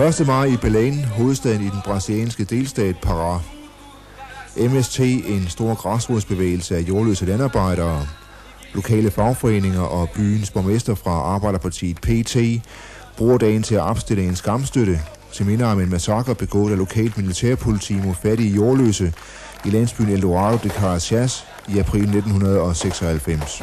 1. maj i Belém, hovedstaden i den brasilianske delstat Pará. MST, en stor græsrodsbevægelse af jordløse landarbejdere, lokale fagforeninger og byens borgmester fra Arbejderpartiet PT, bruger dagen til at opstille en skamstøtte til minder om en massakre begået af lokalt militærpoliti mod fattige jordløse i landsbyen Eldorado de Caracas i april 1996.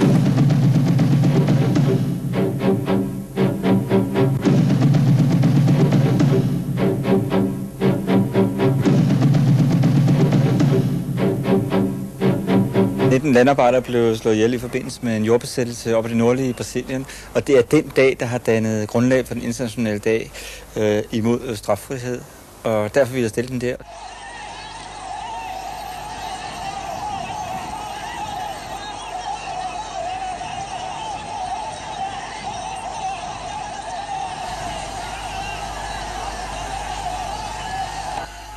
landarbejdere blev slået ihjel i forbindelse med en jordbesættelse op i det nordlige Brasilien. Og det er den dag, der har dannet grundlag for den internationale dag øh, imod øh, straffrihed. Og derfor vil jeg stille den der.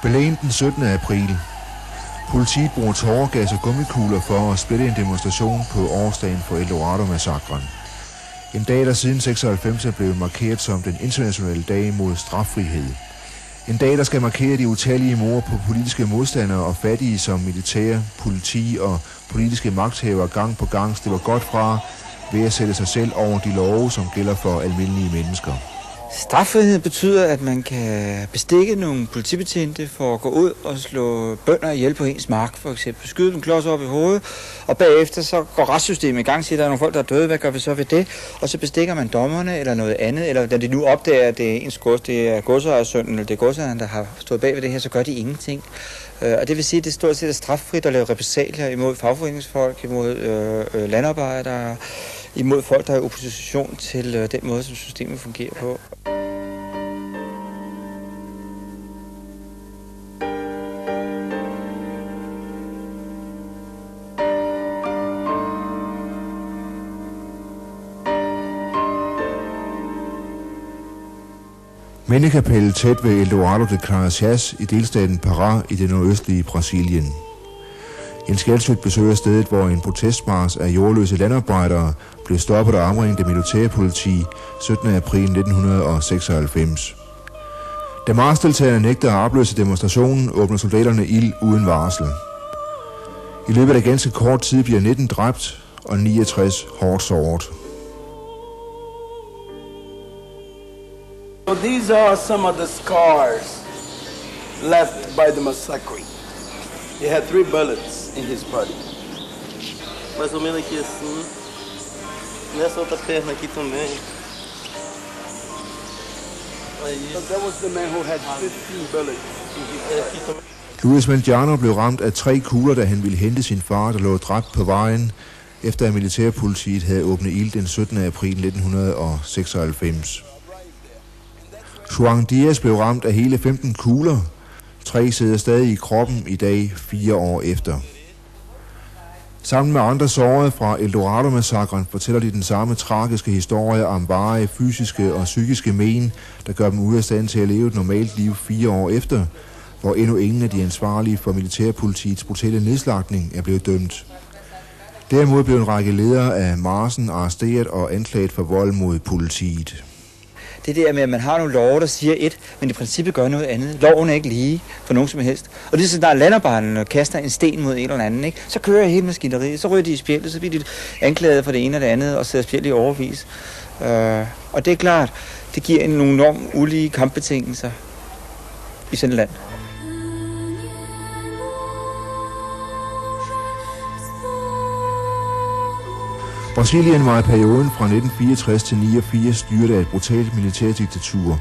Belén den 17. april Politiet bruger tårergas og gummikugler for at splitte en demonstration på årsdagen for Eldorado-massakren. En dag, der siden 96 er blevet markeret som den internationale dag mod straffrihed. En dag, der skal markere de utallige mor på politiske modstandere og fattige, som militær, politi og politiske magthavere gang på gang stiller godt fra ved at sætte sig selv over de love, som gælder for almindelige mennesker. Straffrihed betyder, at man kan bestikke nogle politibetjente for at gå ud og slå bønder ihjel på ens mark, for eksempel. Skyde dem klods op i hovedet, og bagefter så går retssystemet i gang, siger, at der er nogle folk, der er døde, hvad gør vi så ved det? Og så bestikker man dommerne eller noget andet, eller da de nu opdager, at det er ens gods, det er godsejersønnen, eller det er godsejeren, der har stået bag ved det her, så gør de ingenting. Øh, og det vil sige, at det stort set er straffrit at lave repressalier imod fagforeningsfolk, imod øh, øh, landarbejdere, imod folk, der er i opposition til øh, den måde, som systemet fungerer på. Mindekapellet tæt ved Eldorado de Caracas i delstaten Pará i det nordøstlige Brasilien. En skældsøgt besøger stedet, hvor en protestmars af jordløse landarbejdere blev stoppet og omringet af militærpoliti 17. april 1996. Da marsdeltagerne nægter at opløse demonstrationen, åbner soldaterne ild uden varsel. I løbet af ganske kort tid bliver 19 dræbt og 69 hårdt såret. So these are some of the scars left by the massacre. He had three bullets in his body. Mais ou menos aqui assim. Nessa outra perna aqui também. Aí. So that was the man who had 15 bullets in his body. Luis Mangiano blev ramt af tre kugler, da han ville hente sin far, der lå dræbt på vejen, efter at militærpolitiet havde åbnet ild den 17. april 1996. Juan Diaz blev ramt af hele 15 kugler. Tre sidder stadig i kroppen i dag, fire år efter. Sammen med andre sårede fra Eldorado-massakren fortæller de den samme tragiske historie om varige fysiske og psykiske men, der gør dem ude af stand til at leve et normalt liv fire år efter, hvor endnu ingen af de ansvarlige for militærpolitiets brutale nedslagning er blevet dømt. Derimod blev en række ledere af Marsen arresteret og anklaget for vold mod politiet. Det der med, at man har nogle love, der siger et, men i princippet gør noget andet. Loven er ikke lige for nogen som helst. Og det er så, der er landarbejderne, og kaster en sten mod en eller anden, ikke? så kører hele maskineriet, så ryger de i spjældet, så bliver de anklaget for det ene og det andet, og sidder spjældet i overvis. Øh, og det er klart, det giver en nogle enormt ulige kampbetingelser i sådan et land. Brasilien var i perioden fra 1964 til 89 styret af et brutalt militærdiktatur,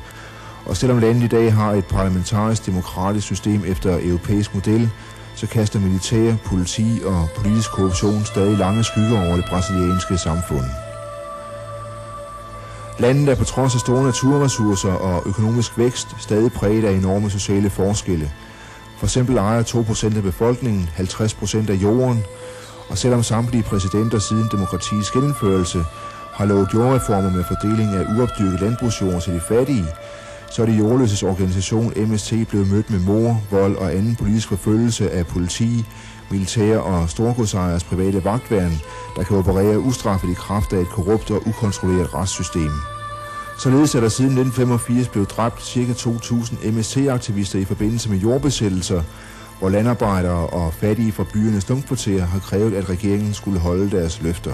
og selvom landet i dag har et parlamentarisk demokratisk system efter europæisk model, så kaster militær, politi og politisk korruption stadig lange skygger over det brasilianske samfund. Landet er på trods af store naturressourcer og økonomisk vækst stadig præget af enorme sociale forskelle. For eksempel ejer 2% af befolkningen 50% af jorden, og selvom samtlige præsidenter siden demokratiets genindførelse har lovet jordreformer med fordeling af uopdyrket landbrugsjord til de fattige, så er de jordløses organisation MST blevet mødt med mor, vold og anden politisk forfølgelse af politi, militær og storgodsejers private vagtværn, der kan operere ustraffet i kraft af et korrupt og ukontrolleret retssystem. Således er der siden 1985 blevet dræbt ca. 2.000 MST-aktivister i forbindelse med jordbesættelser, hvor landarbejdere og fattige fra byernes slumkvarterer har krævet, at regeringen skulle holde deres løfter.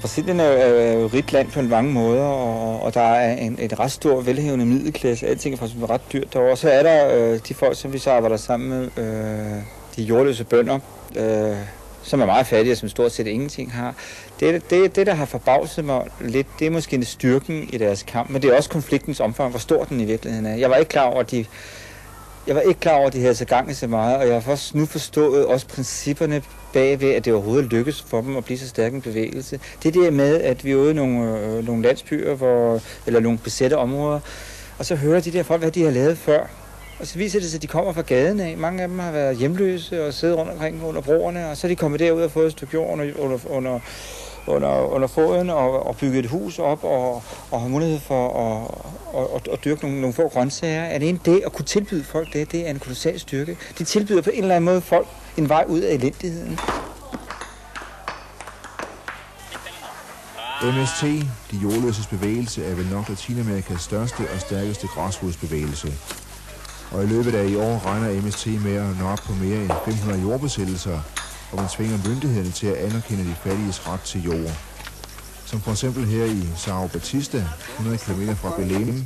Brasilien er jo, er jo et rigt land på en mange måder, og, og der er en, et ret stor velhævende middelklasse. Alting er faktisk ret dyrt derovre. Og så er der øh, de folk, som vi så arbejder sammen med, øh, de jordløse bønder, øh, som er meget fattige og som stort set ingenting har. Det, det, det, der har forbavset mig lidt, det er måske en styrken i deres kamp, men det er også konfliktens omfang, hvor stor den i virkeligheden er. Jeg var ikke klar over, at de jeg var ikke klar over, at de havde så gang i så meget, og jeg har først nu forstået også principperne bagved, at det overhovedet lykkes for dem at blive så stærk en bevægelse. Det er det med, at vi er ude i nogle, øh, nogle landsbyer, hvor, eller nogle besatte områder, og så hører de der folk, hvad de har lavet før. Og så viser det sig, at de kommer fra gaden af. Mange af dem har været hjemløse og siddet rundt omkring under broerne, og så er de kommet derud og fået et stykke jord under, under, under, under, under foden og, og bygge et hus op og, og har mulighed for at, og, og, og dyrke nogle, nogle få grøntsager. Er det en det at kunne tilbyde folk det, det er en kolossal styrke. De tilbyder på en eller anden måde folk en vej ud af elendigheden. MST, de jordløses bevægelse, er vel nok Latinamerikas største og stærkeste græsrodsbevægelse. Og i løbet af i år regner MST med at nå op på mere end 500 jordbesættelser, hvor man tvinger myndighederne til at anerkende de fattiges ret til jord. Som for eksempel her i Sao Batista, 100 km fra Belém,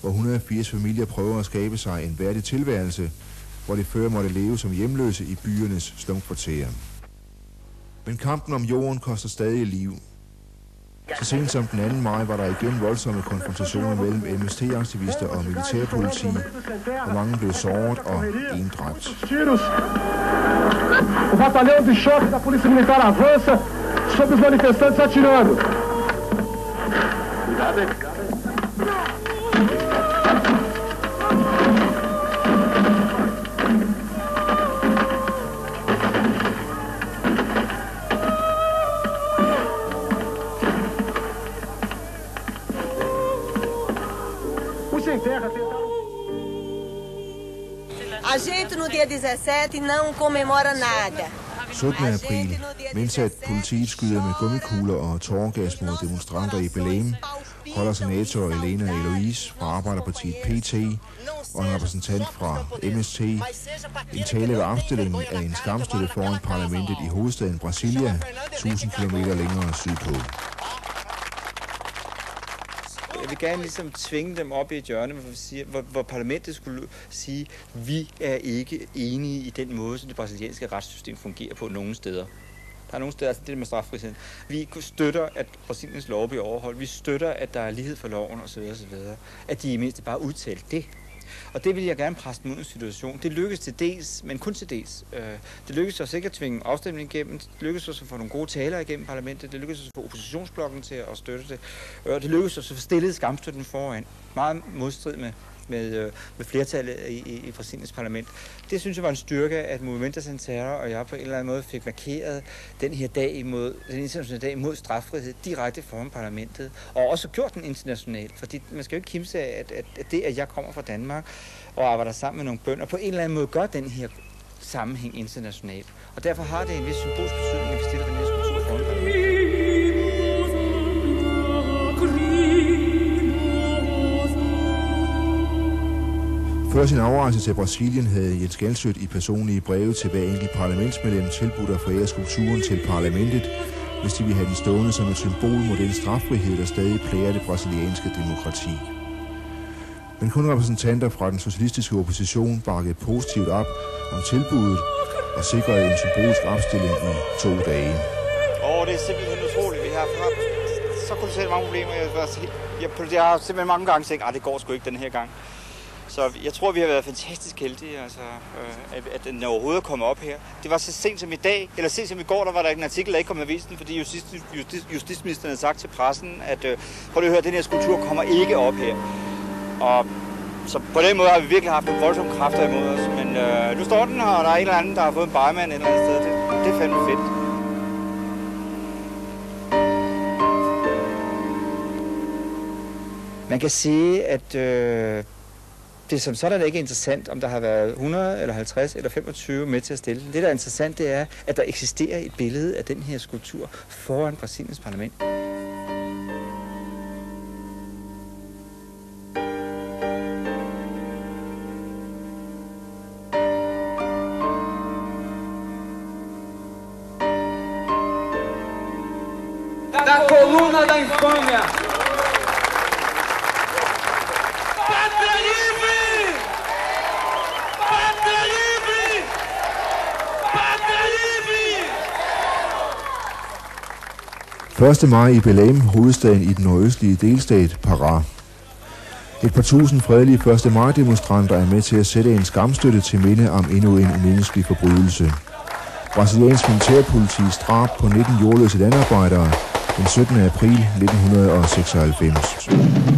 hvor 180 familier prøver at skabe sig en værdig tilværelse, hvor de før måtte leve som hjemløse i byernes slumkvarterer. Men kampen om jorden koster stadig liv. Så sent som den 2. maj var der igen voldsomme konfrontationer mellem MST-aktivister og militærpoliti, og mange blev såret og en dræbt. O batalhão de choque da Polícia Militar avança sobre os manifestantes atirando. Os no dia 17 não comemora nada. 17. april, mens at politiet skyder med gummikugler og tårgas mod demonstranter i Belém, holder senator Elena Eloise fra Arbejderpartiet PT og en repræsentant fra MST en tale ved afstillingen af en skamstøtte foran parlamentet i hovedstaden Brasilia, 1000 km længere sydpå. Jeg vil gerne ligesom tvinge dem op i et hjørne, hvor, siger, hvor, hvor parlamentet skulle sige, vi er ikke enige i den måde, som det brasilianske retssystem fungerer på nogen steder. Der er nogle steder, altså det med straffrihed. Vi støtter, at Brasiliens lov bliver overholdt. Vi støtter, at der er lighed for loven osv. osv. At de i mindste bare udtalte det. Og det vil jeg gerne presse dem ud i en situation. Det lykkedes til dels, men kun til dels. Øh, det lykkedes os ikke at tvinge afstemningen igennem. Det lykkedes os at få nogle gode taler igennem parlamentet. Det lykkedes os at få oppositionsblokken til at støtte det. Øh, Og det lykkedes os at få stillet skamstøtten foran. Meget modstrid med, med, øh, med flertallet i, i, i Brasiliens parlament. Det synes jeg var en styrke, at Movimento Sem og jeg på en eller anden måde fik markeret den her dag imod, den internationale dag imod straffrihed direkte foran parlamentet, og også gjort den internationalt, fordi man skal jo ikke kimse af, at, at, at det, at jeg kommer fra Danmark og arbejder sammen med nogle bønder, på en eller anden måde gør den her sammenhæng internationalt. Og derfor har det en vis symbolsk betydning, at vi stiller den her skulptur foran parlamentet. Før sin afrejse til Brasilien havde Jens Galsødt i personlige breve til hver enkelt parlamentsmedlem tilbudt at forære skulpturen til parlamentet, hvis de ville have den stående som et symbol mod den straffrihed, der stadig plager det brasilianske demokrati. Men kun repræsentanter fra den socialistiske opposition bakkede positivt op om tilbuddet og sikrede en symbolsk opstilling i to dage. Åh, oh, det er simpelthen utroligt. Vi har haft så kolossalt mange problemer. Jeg, jeg, jeg, jeg har simpelthen mange gange tænkt, at det går sgu ikke den her gang. Så jeg tror, vi har været fantastisk heldige, altså, øh, at, at den overhovedet er kommet op her. Det var så sent som i dag, eller sent som i går, der var der en artikel, der ikke kom i avisen, fordi justits, justis, justitsministeren havde sagt til pressen, at øh, prøv lige at høre, den her skulptur kommer ikke op her. Og så på den måde har vi virkelig haft en voldsomme kræfter imod os. Men øh, nu står den her, og der er en eller anden, der har fået en barmand et eller andet sted. Det, det er fandme fedt. Man kan sige, at øh, det er som sådan ikke interessant, om der har været 100 eller 50 eller 25 med til at stille den. Det, der er interessant, det er, at der eksisterer et billede af den her skulptur foran Brasiliens parlament. Da coluna da infâmia! 1. maj i Belém, hovedstaden i den nordøstlige delstat Pará. Et par tusind fredelige 1. maj demonstranter er med til at sætte en skamstøtte til minde om endnu en menneskelig forbrydelse. Brasiliansk militærpoliti drab på 19 jordløse landarbejdere den 17. april 1996.